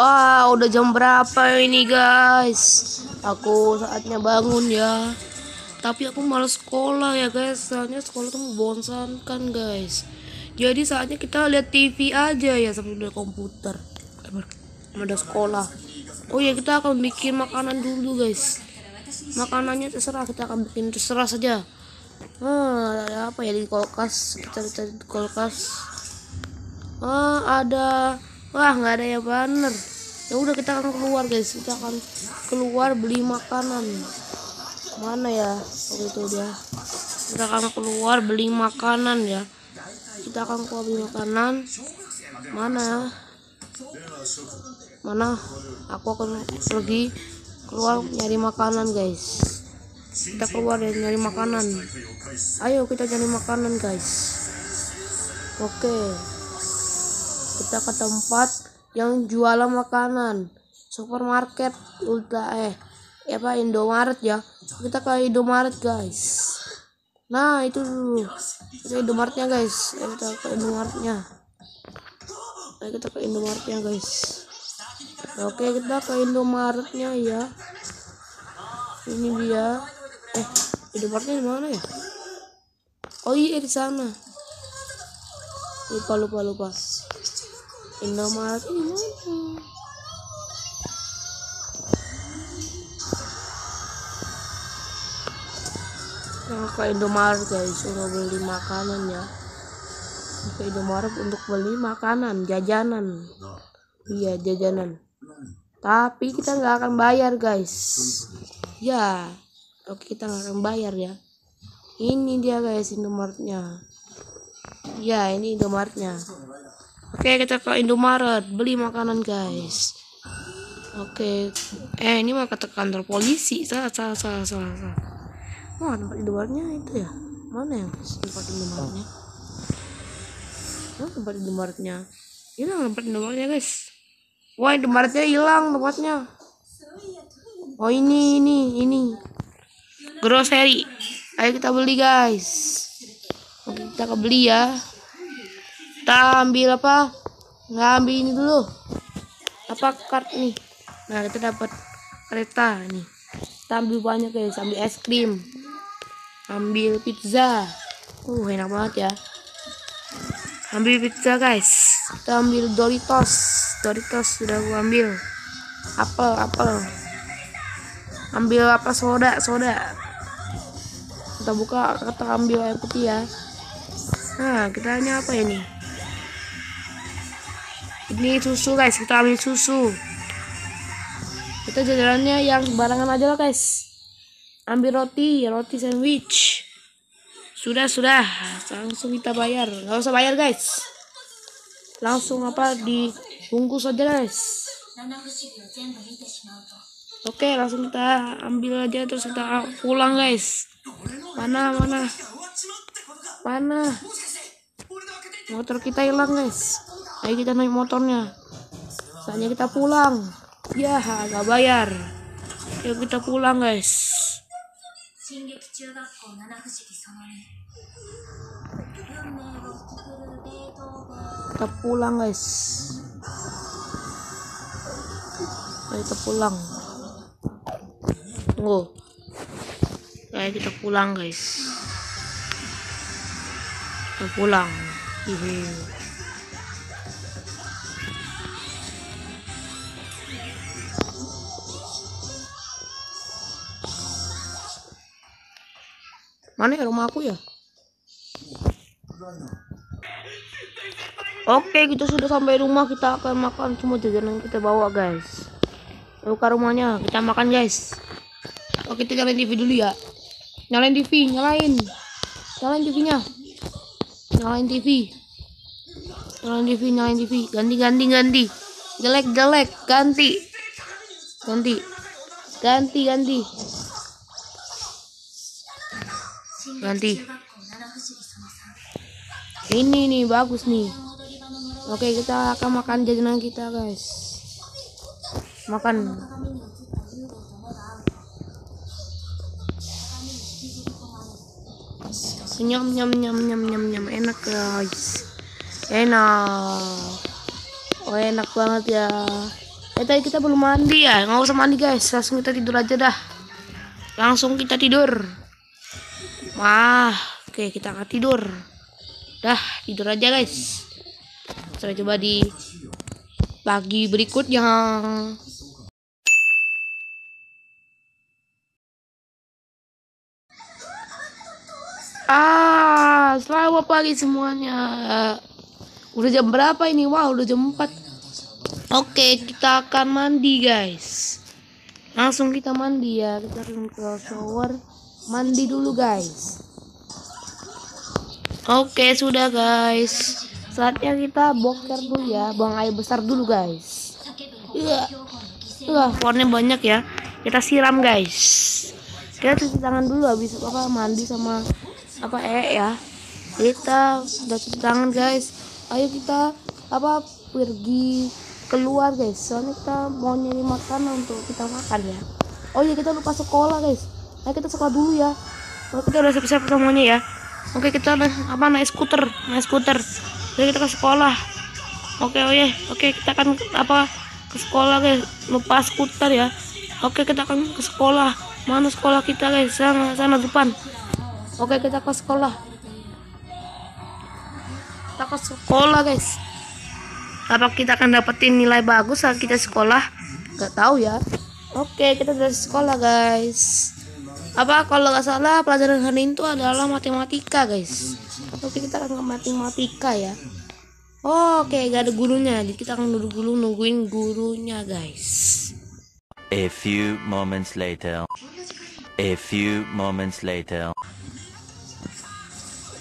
Ah, udah jam berapa ini guys? Aku saatnya bangun ya. Tapi aku malas sekolah ya guys. Soalnya sekolah tuh membosankan guys. Jadi saatnya kita lihat TV aja ya sambil komputer. Ada sekolah. Oh ya kita akan bikin makanan dulu guys. Makanannya terserah kita akan bikin terserah saja. Ah, ada apa ya di kulkas? Kita lihat di kulkas. Ah, ada. Wah nggak ada ya banner ya udah kita akan keluar guys. Kita akan keluar beli makanan. Mana ya? Waktu itu dia. Kita akan keluar beli makanan ya. Kita akan keluar beli makanan. Mana? Ya mana? Aku akan pergi keluar nyari makanan guys. Kita keluar dan nyari makanan. Ayo kita cari makanan guys. Oke kita ke tempat yang jualan makanan. Supermarket ultra eh apa Indomaret ya. Kita ke Indomaret guys. Nah itu dulu. Kita Indomaretnya guys. Ayo kita ke Indomaretnya. Ayo kita ke Indomaretnya guys. Oke kita ke Indomaretnya ya. Ini dia. Eh Indomaretnya di mana ya? Oh iya di sana. Lupa lupa lupa Indomaret ini? Nah, ke Indomaret guys, udah beli makanan ya. Ke Indomaret untuk beli makanan, jajanan. Iya, jajanan. Tapi kita nggak akan bayar guys. Ya, oke kita nggak akan bayar ya. Ini dia guys Indomaretnya. Ya, ini Indomaretnya. Oke, kita ke Indomaret beli makanan, guys. Oke. Eh, ini mah kata kantor polisi. Salah, salah, salah, salah, salah. Oh, tempat Indomaretnya itu ya. Mana yang tempat Indomaretnya? Oh, tempat Indomaretnya. Hilang tempat Indomaretnya, guys. Wah, Indomaretnya hilang tempatnya. Oh, ini, ini, ini. Grocery. Ayo kita beli, guys. Oke, kita beli ya kita ambil apa? Nggak ambil ini dulu. Apa kart nih? Nah kita dapat kereta nih kita ambil banyak guys ambil es krim ambil pizza. Uh enak banget ya. Ambil pizza guys. Kita ambil Doritos. Doritos sudah gua ambil. Apel apel. Ambil apa? Soda soda. Kita buka kita ambil air putih ya. Nah kita hanya apa ini ini susu guys. Kita ambil susu. Kita jajarannya yang barangan aja lah guys. Ambil roti roti sandwich. Sudah sudah. Langsung kita bayar. Nggak usah bayar guys. Langsung apa dibungkus aja guys. Oke langsung kita ambil aja terus kita pulang guys. Mana mana? Mana? Motor kita hilang guys ayo kita naik motornya. Saatnya kita pulang. Ya nggak bayar. Yuk kita pulang guys. Kita pulang guys. Ayo kita pulang. Tunggu. Ayo kita pulang guys. Kita pulang. Hihi. Mana ya rumah aku ya? Oke, kita sudah sampai rumah. Kita akan makan semua jajanan yang kita bawa, guys. Buka rumahnya, kita makan, guys. Oke, kita nyalain TV dulu ya. Nyalain TV, nyalain. Nyalain TV-nya. Nyalain TV. Nyalain TV, nyalain TV. Ganti, ganti, ganti. Jelek, jelek, ganti. Ganti. Ganti, ganti. Ganti ini nih bagus nih. Oke kita akan makan jajanan kita guys. Makan. Nyam nyam nyam nyam nyam nyam. Enak guys. Enak. Oh enak banget ya. Eh tadi kita belum mandi ya. Nggak usah mandi guys. Langsung kita tidur aja dah. Langsung kita tidur wah oke kita akan tidur dah tidur aja guys sampai coba di pagi berikutnya Ah, selamat pagi semuanya. Udah jam berapa ini? Wow, udah jam 4. Oke, kita akan mandi, guys. Langsung kita mandi ya. Kita akan ke shower. Mandi dulu, guys. Oke, sudah, guys. Saatnya kita boker dulu ya. Buang air besar dulu, guys. Iya. Wah, warnanya banyak ya. Kita siram, guys. Kita cuci tangan dulu habis apa mandi sama apa eh ya kita udah cuci tangan guys ayo kita apa pergi keluar guys soalnya kita mau nyari makanan untuk kita makan ya oh iya kita lupa sekolah guys ayo kita sekolah dulu ya kalau kita udah siap-siap semuanya ya oke kita apa naik skuter naik skuter jadi kita ke sekolah oke oh iya oke kita akan apa ke sekolah guys lupa skuter ya oke kita akan ke sekolah mana sekolah kita guys sana sana depan Oke kita ke sekolah. Kita ke sekolah guys. Apa kita akan dapetin nilai bagus saat kita sekolah? Gak tahu ya. Oke kita dari sekolah guys. Apa kalau nggak salah pelajaran hari itu adalah matematika guys. Oke kita akan ke matematika ya. Oke gak ada gurunya. Jadi kita akan duduk dulu nungguin gurunya guys. A few moments later. A few moments later.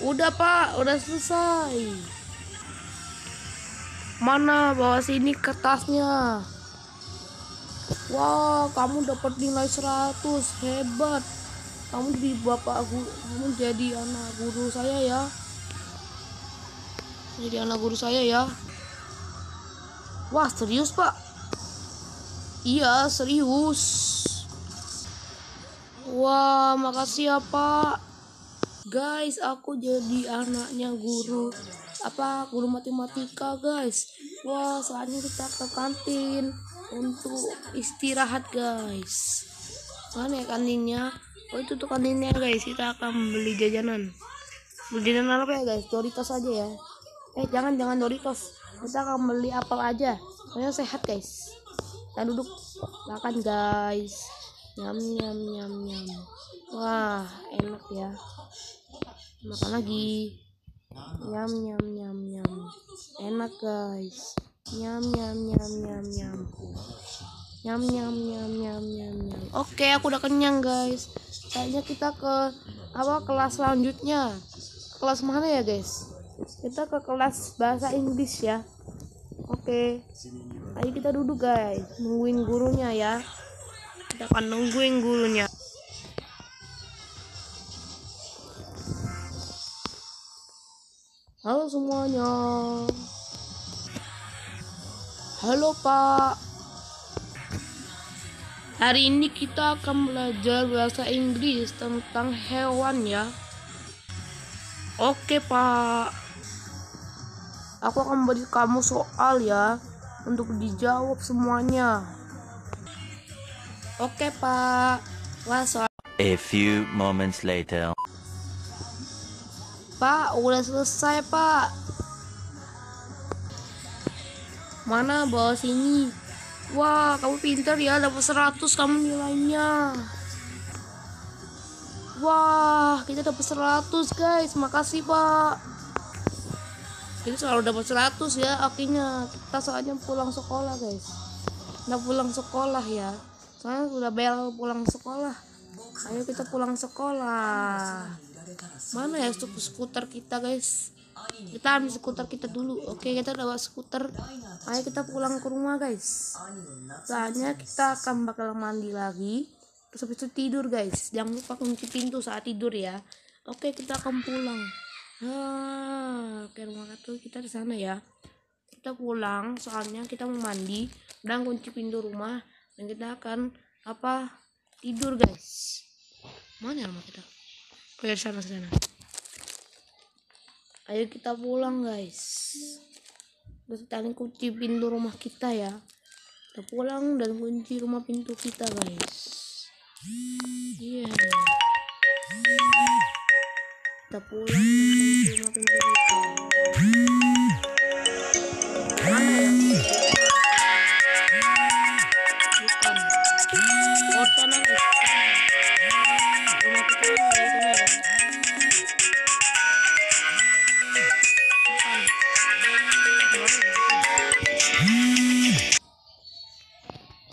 Udah pak, udah selesai. Mana bawa sini kertasnya? Wah, kamu dapat nilai 100, hebat. Kamu jadi bapak guru, kamu jadi anak guru saya ya. Jadi anak guru saya ya. Wah, serius pak? Iya, serius. Wah, makasih ya pak guys aku jadi anaknya guru apa guru matematika guys wah saatnya kita ke kantin untuk istirahat guys. Mana ya kantinnya? Oh itu tuh kantinnya guys. Kita akan beli jajanan. Beli jajanan apa ya guys? Doritos aja ya. Eh jangan jangan Doritos. Kita akan beli apel aja. Pokoknya sehat guys. Kita duduk. Makan guys. Nyam nyam nyam nyam. Wah enak ya. Makan lagi Yum yum yum yum. Enak guys. Yum yum yum yum yum. Yum yum yum yum yum yum. Oke, aku udah kenyang guys. Kayaknya kita ke apa kelas selanjutnya. Kelas mana ya guys? Kita ke kelas bahasa Inggris ya. Oke. Ayo kita duduk guys. Nungguin gurunya ya. Kita akan nungguin gurunya. Halo semuanya. Halo Pak. Hari ini kita akan belajar bahasa Inggris tentang hewan ya. Oke Pak. Aku akan beri kamu soal ya untuk dijawab semuanya. Oke Pak. Wah soal. A few moments later. Pak, udah selesai, Pak. Mana bawa sini? Wah, kamu pintar ya, dapat 100 kamu nilainya. Wah, kita dapat 100, guys. Makasih, Pak. Kita selalu dapat 100 ya akhirnya. Kita soalnya pulang sekolah, guys. Udah pulang sekolah ya. Soalnya sudah bel pulang sekolah. Ayo kita pulang sekolah mana ya skuter kita guys? Kita ambil skuter kita dulu. Oke kita bawa skuter. Ayo kita pulang ke rumah guys. Soalnya kita akan bakal mandi lagi. Terus habis itu tidur guys. Jangan lupa kunci pintu saat tidur ya. Oke kita akan pulang. Ah oke rumah tuh kita di sana ya. Kita pulang soalnya kita mau mandi dan kunci pintu rumah. Dan kita akan apa tidur guys. Mana rumah kita Ya sana sana. Ayo kita pulang guys. udah setelin kunci pintu rumah kita ya kita pulang dan kunci rumah pintu kita guys iya kita pulang dan kunci rumah pintu kita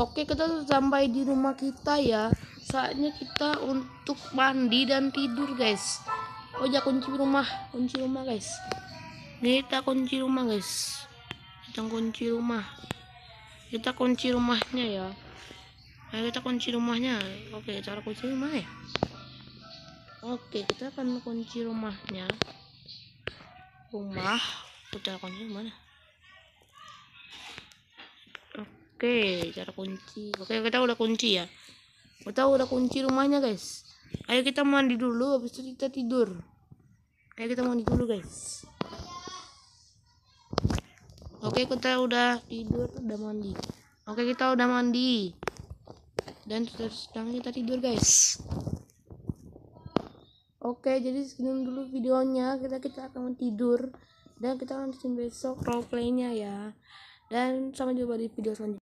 Oke, kita sampai di rumah kita ya. Saatnya kita untuk mandi dan tidur, guys. Oh ya kunci rumah, kunci rumah, guys. Kita kunci rumah, guys. Kita kunci rumah. Kita kunci rumahnya ya. Ayo kita kunci rumahnya. Oke, cara kunci rumah ya. Oke, kita akan kunci rumahnya. Rumah, kita kunci mana? Oke, cara kunci. Oke, kita udah kunci ya. Kita udah kunci rumahnya, guys. Ayo kita mandi dulu, habis itu kita tidur. Ayo kita mandi dulu, guys. Oke, kita udah tidur, udah mandi. Oke, kita udah mandi. Dan sedang kita tidur, guys. Oke, jadi segini dulu videonya. Kita kita akan tidur dan kita lanjutin besok roleplaynya ya. Dan sampai jumpa di video selanjutnya.